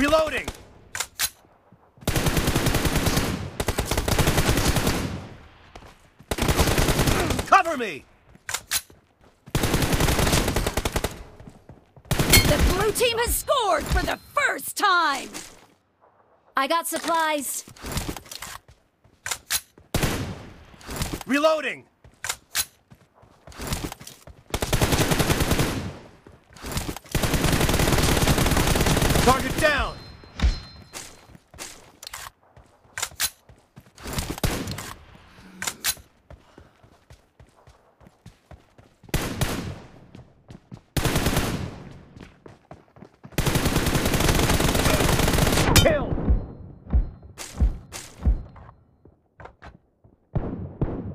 Reloading! Cover me! The blue team has scored for the first time! I got supplies. Reloading! Target down!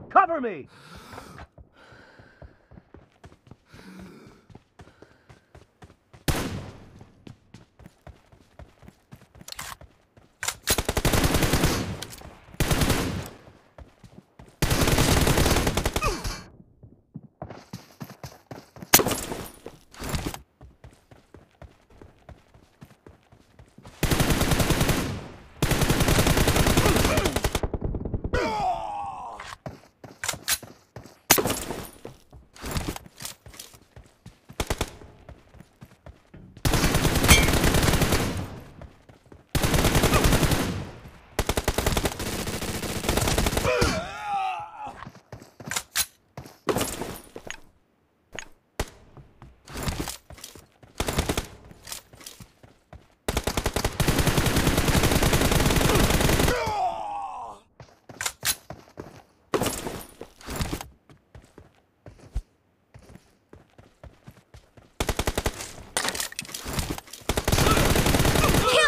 Cover me!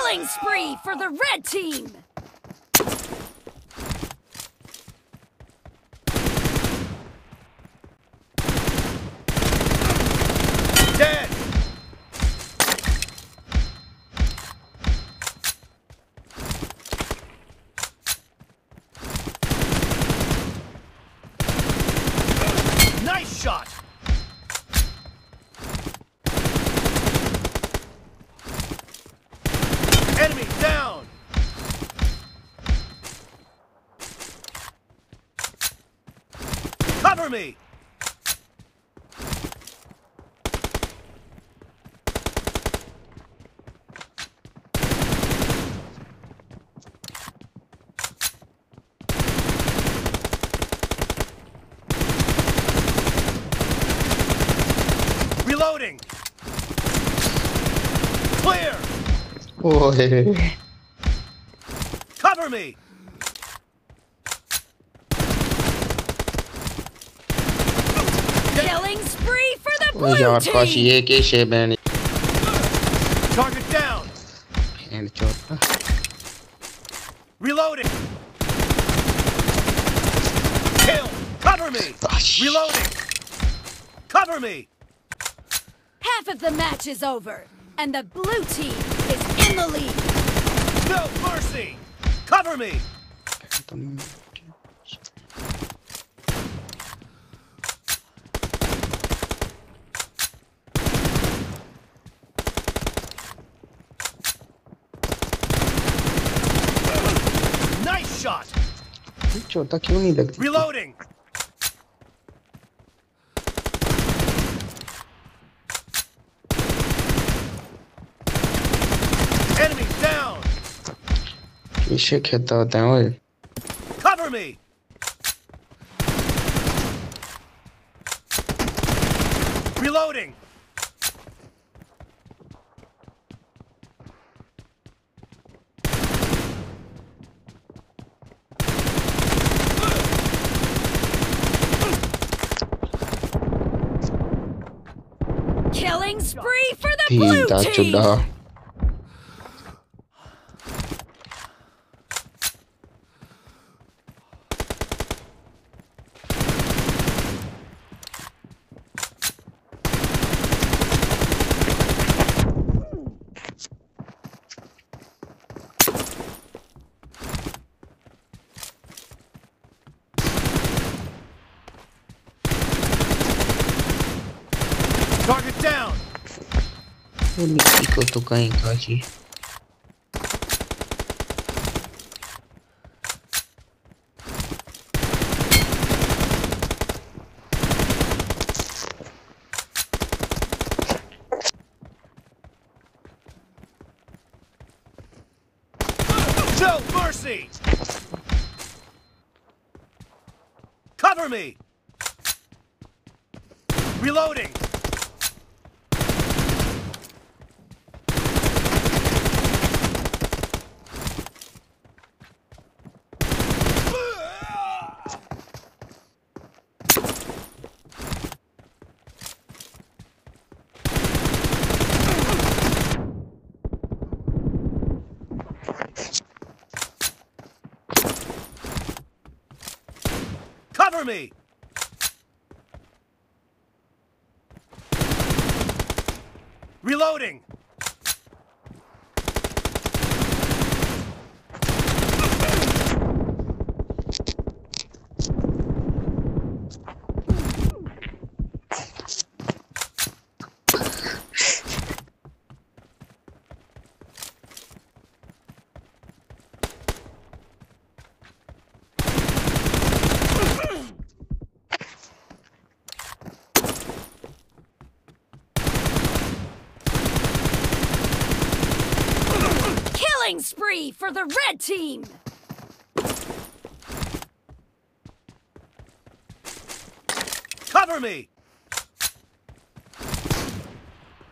Killing spree for the red team! Dead! Nice shot! Enemy down! Cover me! Reloading! Clear! Boy. Cover me! Yarkaş YK şey beni. Target down. Yani çok. Reloading. Kill. Cover me. Reloading. Cover me. Half of the match is over, and the blue team is in the lead. No mercy. Cover me. Так. Reloading! Enemy down! І ще кета там. Cover me! Reloading! spree for the blue team. Target down! bonito que eu tô caindo aqui. No mercy! Cover me! Reloading! Me! Reloading! Spree for the red team! Cover me!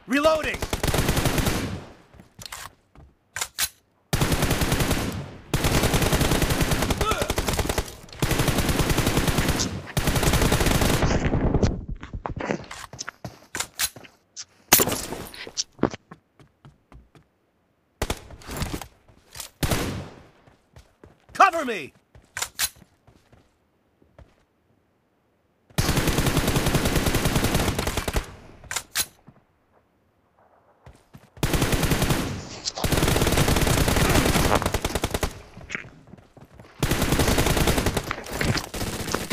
Reloading! Cover me!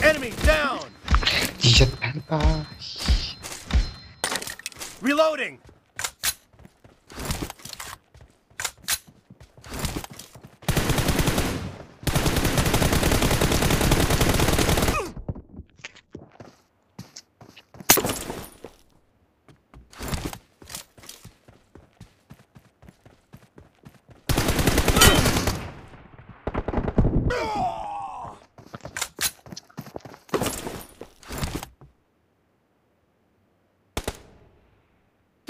Enemy down! Giật bắn ta Reloading!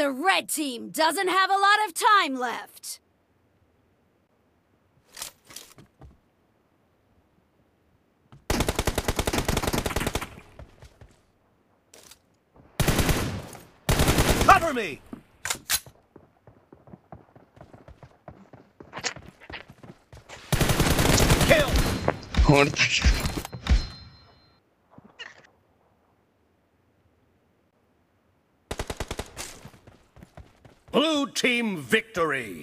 The red team doesn't have a lot of time left. Cover me! Kill! Team victory!